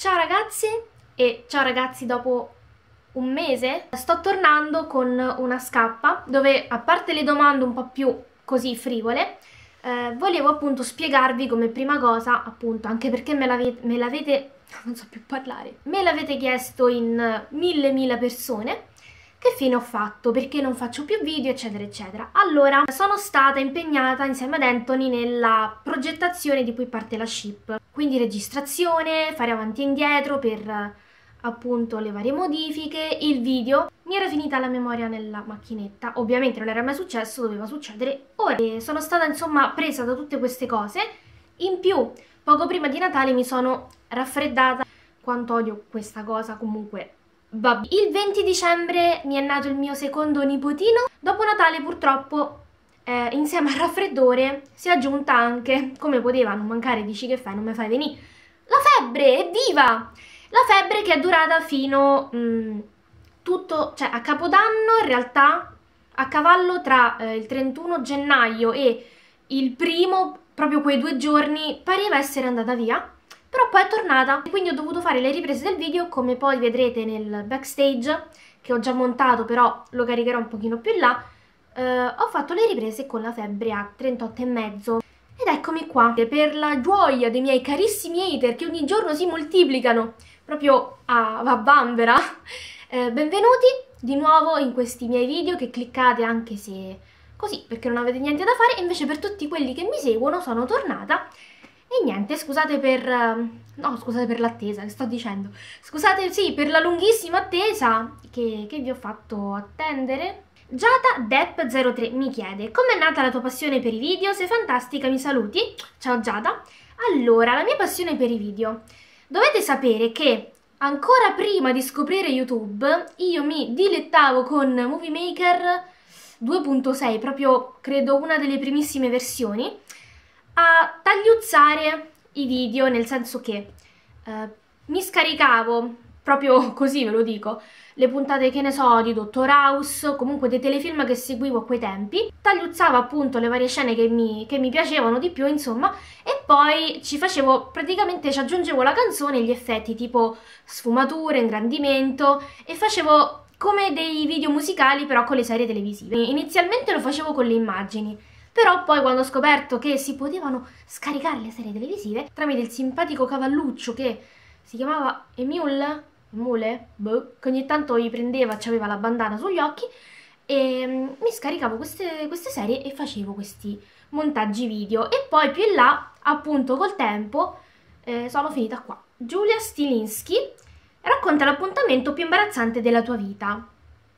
Ciao ragazze e ciao ragazzi dopo un mese sto tornando con una scappa dove a parte le domande un po' più così frivole eh, volevo appunto spiegarvi come prima cosa appunto anche perché me l'avete non so più parlare me l'avete chiesto in mille mille persone che fine ho fatto, perché non faccio più video, eccetera, eccetera. Allora, sono stata impegnata insieme ad Anthony nella progettazione di cui parte la ship. Quindi registrazione, fare avanti e indietro per appunto le varie modifiche, il video. Mi era finita la memoria nella macchinetta, ovviamente non era mai successo, doveva succedere ora. E sono stata insomma presa da tutte queste cose. In più, poco prima di Natale mi sono raffreddata quanto odio questa cosa, comunque Vabbè. Il 20 dicembre mi è nato il mio secondo nipotino. Dopo Natale purtroppo eh, insieme al raffreddore si è aggiunta anche, come poteva non mancare, dici che fai, non mi fai venire, la febbre, evviva! La febbre che è durata fino mh, mm, tutto, cioè a Capodanno in realtà, a cavallo tra eh, il 31 gennaio e il primo, proprio quei due giorni, pareva essere andata via però poi è tornata. Quindi ho dovuto fare le riprese del video come poi vedrete nel backstage che ho già montato però lo caricherò un pochino più in là. Eh, ho fatto le riprese con la febbre a 38,5 ed eccomi qua. Per la gioia dei miei carissimi hater che ogni giorno si moltiplicano proprio a, a bambera eh, benvenuti di nuovo in questi miei video che cliccate anche se così perché non avete niente da fare. Invece per tutti quelli che mi seguono sono tornata e niente, scusate per... no, scusate per l'attesa, che sto dicendo. Scusate, sì, per la lunghissima attesa che, che vi ho fatto attendere. Giada Depp03 mi chiede Com'è nata la tua passione per i video? Sei fantastica, mi saluti? Ciao Giada Allora, la mia passione per i video Dovete sapere che ancora prima di scoprire YouTube io mi dilettavo con Movie Maker 2.6 proprio credo una delle primissime versioni a tagliuzzare i video, nel senso che eh, mi scaricavo, proprio così ve lo dico, le puntate che ne so di Dottor House, comunque dei telefilm che seguivo a quei tempi, tagliuzzavo appunto le varie scene che mi, che mi piacevano di più, insomma, e poi ci facevo, praticamente ci aggiungevo la canzone e gli effetti tipo sfumature, ingrandimento e facevo come dei video musicali però con le serie televisive. Inizialmente lo facevo con le immagini, però poi quando ho scoperto che si potevano scaricare le serie televisive tramite il simpatico cavalluccio che si chiamava Emule, Emule, boh, che ogni tanto gli prendeva, aveva la bandana sugli occhi e mm, mi scaricavo queste, queste serie e facevo questi montaggi video e poi più in là, appunto col tempo, eh, sono finita qua. Giulia Stilinski racconta l'appuntamento più imbarazzante della tua vita.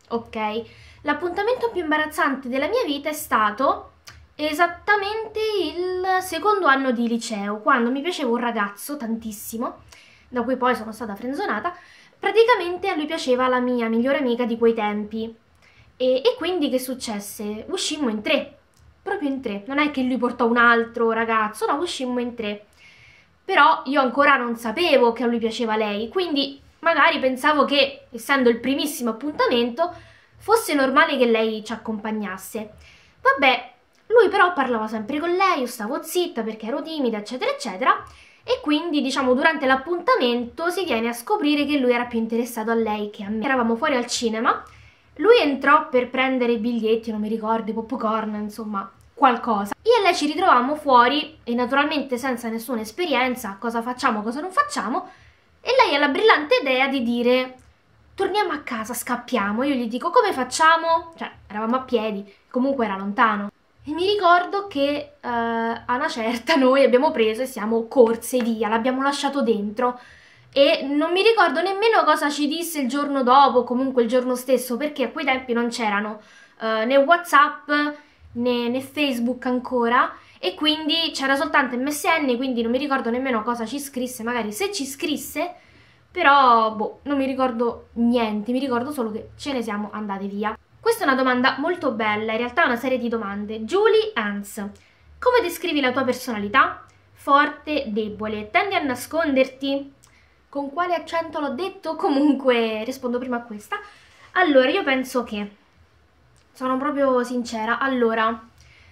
Ok, l'appuntamento più imbarazzante della mia vita è stato esattamente il secondo anno di liceo, quando mi piaceva un ragazzo tantissimo, da cui poi sono stata frenzonata, praticamente a lui piaceva la mia migliore amica di quei tempi. E, e quindi che successe? Uscimmo in tre, proprio in tre. Non è che lui portò un altro ragazzo, no, uscimmo in tre. Però io ancora non sapevo che a lui piaceva lei, quindi magari pensavo che, essendo il primissimo appuntamento, fosse normale che lei ci accompagnasse. Vabbè, lui però parlava sempre con lei, io stavo zitta perché ero timida, eccetera, eccetera. E quindi, diciamo, durante l'appuntamento si viene a scoprire che lui era più interessato a lei che a me. Eravamo fuori al cinema, lui entrò per prendere i biglietti, non mi ricordo, i popcorn, insomma, qualcosa. Io e lei ci ritrovammo fuori e naturalmente senza nessuna esperienza, cosa facciamo, cosa non facciamo, e lei ha la brillante idea di dire torniamo a casa, scappiamo. Io gli dico come facciamo? Cioè, eravamo a piedi, comunque era lontano. E mi ricordo che uh, a una certa noi abbiamo preso e siamo corse via, l'abbiamo lasciato dentro e non mi ricordo nemmeno cosa ci disse il giorno dopo, comunque il giorno stesso, perché a quei tempi non c'erano uh, né Whatsapp né, né, Facebook ancora e quindi c'era soltanto MSN, quindi non mi ricordo nemmeno cosa ci scrisse, magari se ci scrisse, però boh, non mi ricordo niente, mi ricordo solo che ce ne siamo andate via. Questa è una domanda molto bella, in realtà è una serie di domande. Julie Hans, come descrivi la tua personalità? Forte, debole, tendi a nasconderti? Con quale accento l'ho detto? Comunque rispondo prima a questa. Allora, io penso che... Sono proprio sincera. Allora,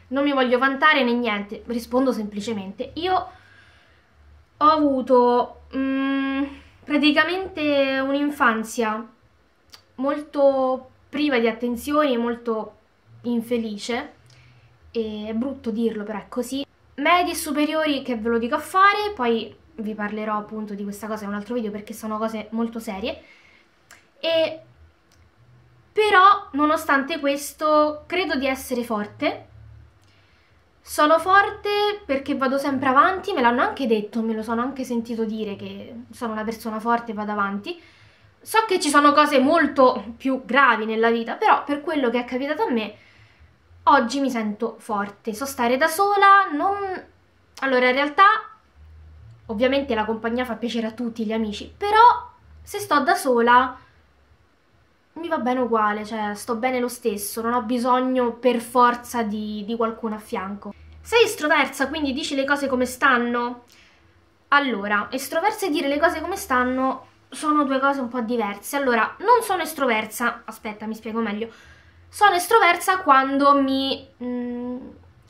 non mi voglio vantare né niente, rispondo semplicemente. Io ho avuto... Mm, praticamente un'infanzia molto priva di attenzioni, molto infelice, e è brutto dirlo però è così. Medie e superiori che ve lo dico a fare, poi vi parlerò appunto di questa cosa in un altro video perché sono cose molto serie. E però, nonostante questo, credo di essere forte. Sono forte perché vado sempre avanti, me l'hanno anche detto, me lo sono anche sentito dire che sono una persona forte e vado avanti. So che ci sono cose molto più gravi nella vita, però per quello che è capitato a me, oggi mi sento forte. So stare da sola, non... Allora, in realtà, ovviamente la compagnia fa piacere a tutti gli amici, però se sto da sola mi va bene uguale, cioè sto bene lo stesso, non ho bisogno per forza di, di qualcuno a fianco. Sei estroversa, quindi dici le cose come stanno? Allora, estroversa e dire le cose come stanno sono due cose un po' diverse. Allora, non sono estroversa, aspetta, mi spiego meglio. Sono estroversa quando mi... Mh, mm,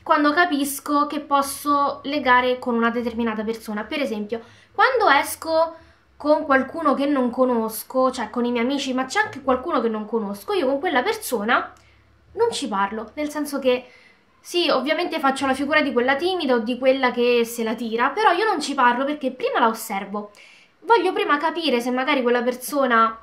quando capisco che posso legare con una determinata persona. Per esempio, quando esco con qualcuno che non conosco, cioè con i miei amici, ma c'è anche qualcuno che non conosco, io con quella persona non ci parlo, nel senso che sì, ovviamente faccio la figura di quella timida o di quella che se la tira, però io non ci parlo perché prima la osservo. Voglio prima capire se magari quella persona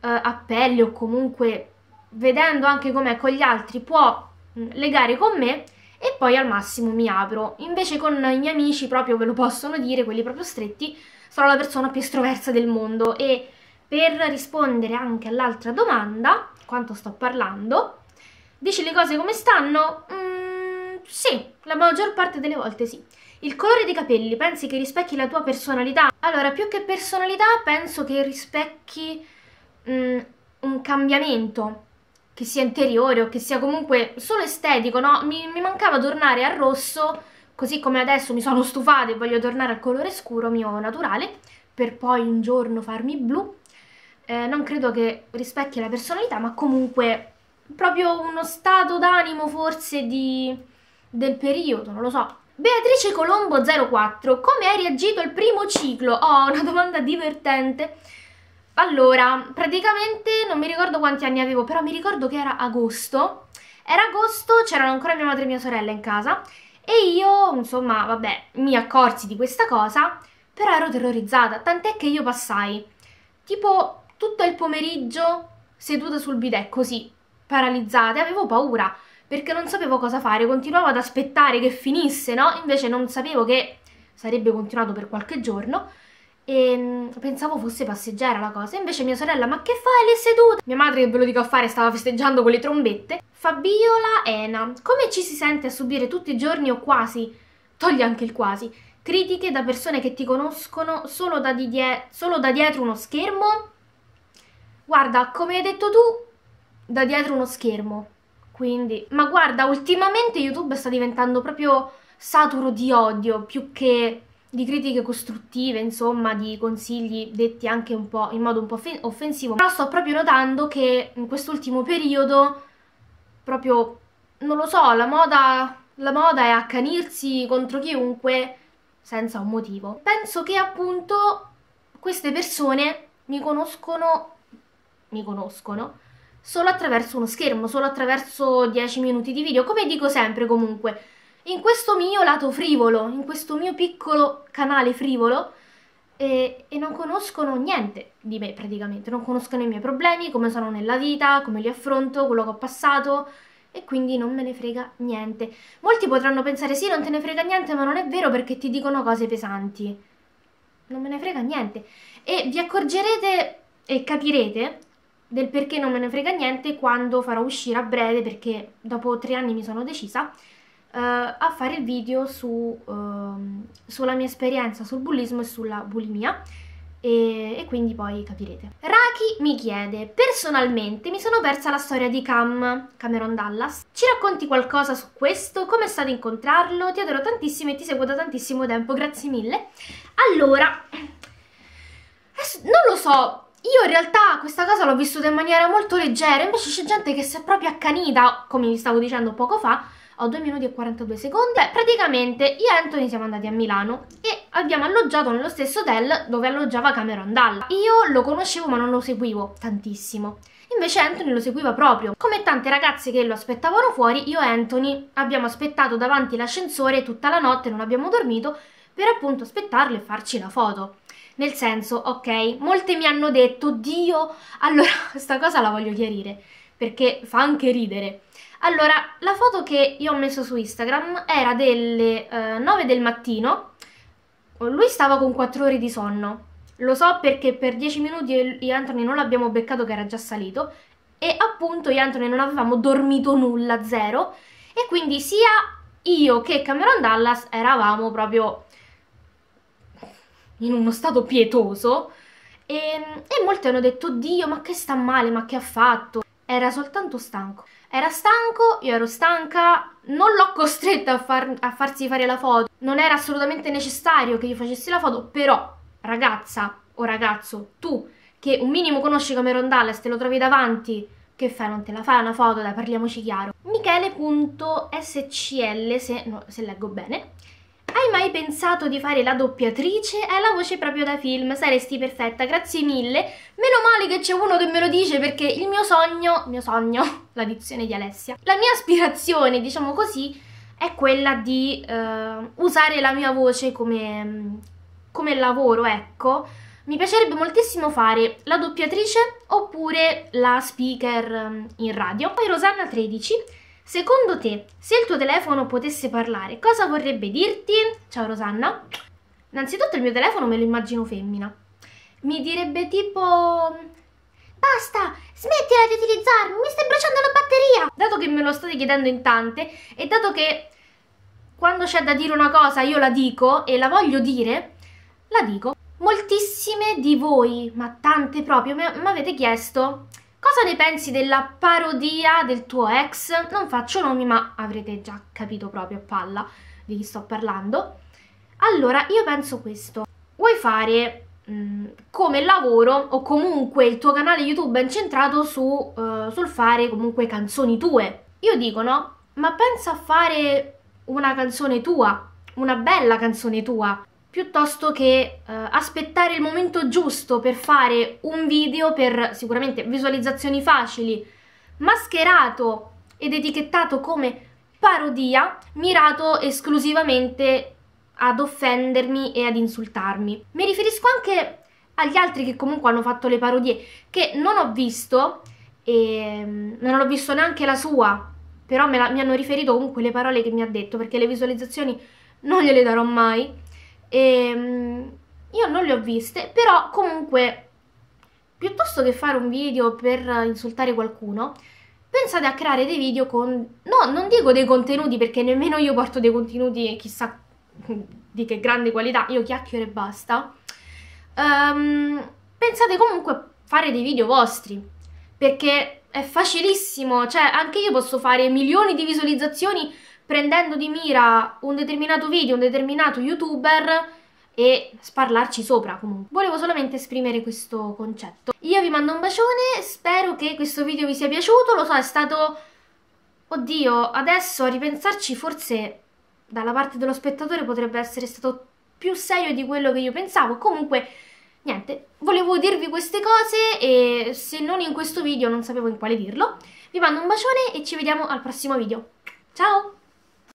eh, a pelle o comunque vedendo anche com'è con gli altri può mh, legare con me e poi al massimo mi apro. Invece con i miei amici proprio ve lo possono dire, quelli proprio stretti, sono la persona più estroversa del mondo e per rispondere anche all'altra domanda, quanto sto parlando, dici le cose come stanno? Mm, sì, la maggior parte delle volte sì. Il colore dei capelli, pensi che rispecchi la tua personalità? Allora, più che personalità, penso che rispecchi mm, un cambiamento, che sia interiore o che sia comunque solo estetico, no? Mi, mi mancava tornare al rosso Così come adesso mi sono stufata e voglio tornare al colore scuro mio naturale, per poi un giorno farmi blu. Eh, non credo che rispecchi la personalità, ma comunque proprio uno stato d'animo forse di... del periodo, non lo so. Beatrice Colombo 04, come hai reagito al primo ciclo? Oh, una domanda divertente. Allora, praticamente non mi ricordo quanti anni avevo, però mi ricordo che era agosto. Era agosto, c'erano ancora mia madre e mia sorella in casa e io, insomma, vabbè, mi accorsi di questa cosa, però ero terrorizzata, tant'è che io passai tipo tutto il pomeriggio seduta sul bidet così, paralizzata, avevo paura perché non sapevo cosa fare, continuavo ad aspettare che finisse, no? Invece non sapevo che sarebbe continuato per qualche giorno e mm, pensavo fosse passeggera la cosa. Invece mia sorella, ma che fai lì seduta? Mia madre, che ve lo dico a fare, stava festeggiando con le trombette. Fabiola Ena, come ci si sente a subire tutti i giorni o quasi, togli anche il quasi, critiche da persone che ti conoscono solo da, solo da dietro uno schermo? Guarda, come hai detto tu, da dietro uno schermo. Quindi, ma guarda, ultimamente YouTube sta diventando proprio saturo di odio più che di critiche costruttive, insomma, di consigli detti anche un po' in modo un po' offensivo. Però sto proprio notando che in quest'ultimo periodo, proprio, non lo so, la moda, la moda è accanirsi contro chiunque senza un motivo. Penso che appunto queste persone mi conoscono, mi conoscono, solo attraverso uno schermo, solo attraverso 10 minuti di video, come dico sempre comunque in questo mio lato frivolo, in questo mio piccolo canale frivolo, e, e, non conoscono niente di me praticamente, non conoscono i miei problemi, come sono nella vita, come li affronto, quello che ho passato e quindi non me ne frega niente. Molti potranno pensare sì, non te ne frega niente, ma non è vero perché ti dicono cose pesanti. Non me ne frega niente. E vi accorgerete e capirete del perché non me ne frega niente quando farò uscire a breve, perché dopo tre anni mi sono decisa, uh, a fare il video su, uh, sulla mia esperienza sul bullismo e sulla bulimia e, e, quindi poi capirete. Raki mi chiede, personalmente mi sono persa la storia di Cam, Cameron Dallas. Ci racconti qualcosa su questo? Come è stato incontrarlo? Ti adoro tantissimo e ti seguo da tantissimo tempo, grazie mille. Allora, non lo so, io in realtà questa cosa l'ho vissuta in maniera molto leggera, invece c'è gente che si è proprio accanita, come vi stavo dicendo poco fa, ho 2 minuti e 42 secondi. Beh, praticamente io e Anthony siamo andati a Milano e abbiamo alloggiato nello stesso hotel dove alloggiava Cameron Dalla. Io lo conoscevo ma non lo seguivo tantissimo. Invece Anthony lo seguiva proprio. Come tante ragazze che lo aspettavano fuori, io e Anthony abbiamo aspettato davanti l'ascensore tutta la notte, non abbiamo dormito, per appunto aspettarlo e farci la foto. Nel senso, ok, molte mi hanno detto, Dio, allora questa cosa la voglio chiarire, perché fa anche ridere. Allora, la foto che io ho messo su Instagram era delle eh, 9 del mattino, lui stava con 4 ore di sonno, lo so perché per 10 minuti io e Anthony non l'abbiamo beccato che era già salito. E appunto io e Anthony non avevamo dormito nulla, zero, e quindi sia io che Cameron Dallas eravamo proprio in uno stato pietoso e, e molti hanno detto Dio ma che sta male, ma che ha fatto? Era soltanto stanco. Era stanco, io ero stanca, non l'ho costretta a, far, a farsi fare la foto, non era assolutamente necessario che io facessi la foto, però ragazza o ragazzo, tu che un minimo conosci Cameron Dallas, te lo trovi davanti, che fai? Non te la fai una foto? Dai, parliamoci chiaro. Michele.scl, se, no, se leggo bene, hai mai pensato di fare la doppiatrice? È la voce proprio da film, saresti perfetta, grazie mille. Meno male che c'è uno che me lo dice perché il mio sogno, mio sogno, la dizione di Alessia, la mia aspirazione, diciamo così, è quella di uh, usare la mia voce come, come lavoro, ecco. Mi piacerebbe moltissimo fare la doppiatrice oppure la speaker in radio. Poi Rosanna 13 Secondo te, se il tuo telefono potesse parlare, cosa vorrebbe dirti? Ciao Rosanna. Innanzitutto il mio telefono me lo immagino femmina. Mi direbbe tipo... Basta, smettila di utilizzarmi, mi stai bruciando la batteria! Dato che me lo state chiedendo in tante e dato che quando c'è da dire una cosa io la dico e la voglio dire, la dico. Moltissime di voi, ma tante proprio, mi avete chiesto Cosa ne pensi della parodia del tuo ex? Non faccio nomi, ma avrete già capito proprio a palla di chi sto parlando. Allora, io penso questo. Vuoi fare mm, come lavoro o comunque il tuo canale YouTube è incentrato su, uh, sul fare comunque canzoni tue? Io dico no, ma pensa a fare una canzone tua, una bella canzone tua piuttosto che eh, aspettare il momento giusto per fare un video per sicuramente visualizzazioni facili, mascherato ed etichettato come parodia, mirato esclusivamente ad offendermi e ad insultarmi. Mi riferisco anche agli altri che comunque hanno fatto le parodie, che non ho visto e mm, non ho visto neanche la sua, però la, mi hanno riferito comunque le parole che mi ha detto, perché le visualizzazioni non gliele darò mai e, ehm, io non le ho viste, però comunque, piuttosto che fare un video per insultare qualcuno, pensate a creare dei video con... No, non dico dei contenuti, perché nemmeno io porto dei contenuti chissà di che grande qualità, io chiacchiero e basta. Um, pensate comunque a fare dei video vostri, perché è facilissimo, cioè anche io posso fare milioni di visualizzazioni prendendo di mira un determinato video, un determinato youtuber e sparlarci sopra comunque. Volevo solamente esprimere questo concetto. Io vi mando un bacione, spero che questo video vi sia piaciuto, lo so è stato... Oddio, adesso a ripensarci forse dalla parte dello spettatore potrebbe essere stato più serio di quello che io pensavo, comunque... Niente, volevo dirvi queste cose e se non in questo video non sapevo in quale dirlo. Vi mando un bacione e ci vediamo al prossimo video. Ciao!